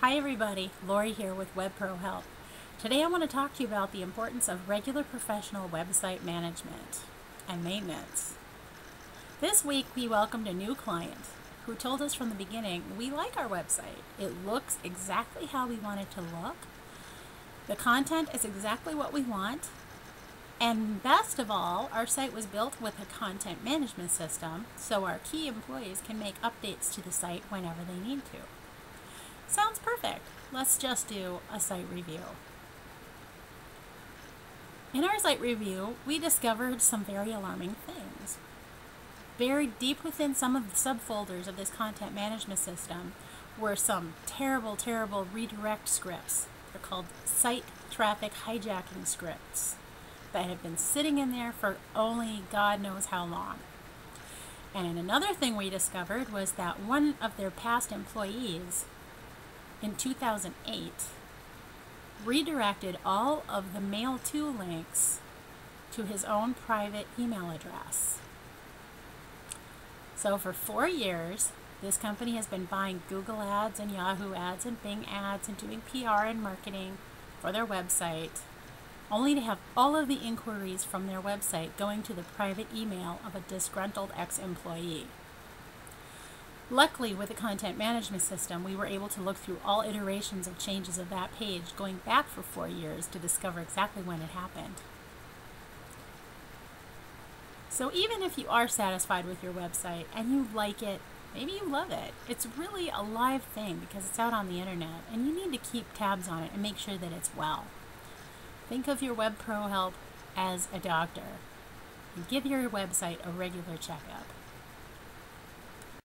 Hi everybody, Lori here with WebPro Help. Today I want to talk to you about the importance of regular professional website management and maintenance. This week we welcomed a new client who told us from the beginning we like our website. It looks exactly how we want it to look. The content is exactly what we want. And best of all, our site was built with a content management system so our key employees can make updates to the site whenever they need to. Sounds perfect. Let's just do a site review. In our site review, we discovered some very alarming things. Buried deep within some of the subfolders of this content management system were some terrible, terrible redirect scripts. They're called site traffic hijacking scripts that have been sitting in there for only God knows how long. And another thing we discovered was that one of their past employees in 2008 redirected all of the mailto links to his own private email address. So for four years, this company has been buying Google ads and Yahoo ads and Bing ads and doing PR and marketing for their website, only to have all of the inquiries from their website going to the private email of a disgruntled ex employee. Luckily, with the content management system, we were able to look through all iterations of changes of that page going back for four years to discover exactly when it happened. So even if you are satisfied with your website and you like it, maybe you love it, it's really a live thing because it's out on the internet and you need to keep tabs on it and make sure that it's well. Think of your Web Pro help as a doctor and give your website a regular checkup.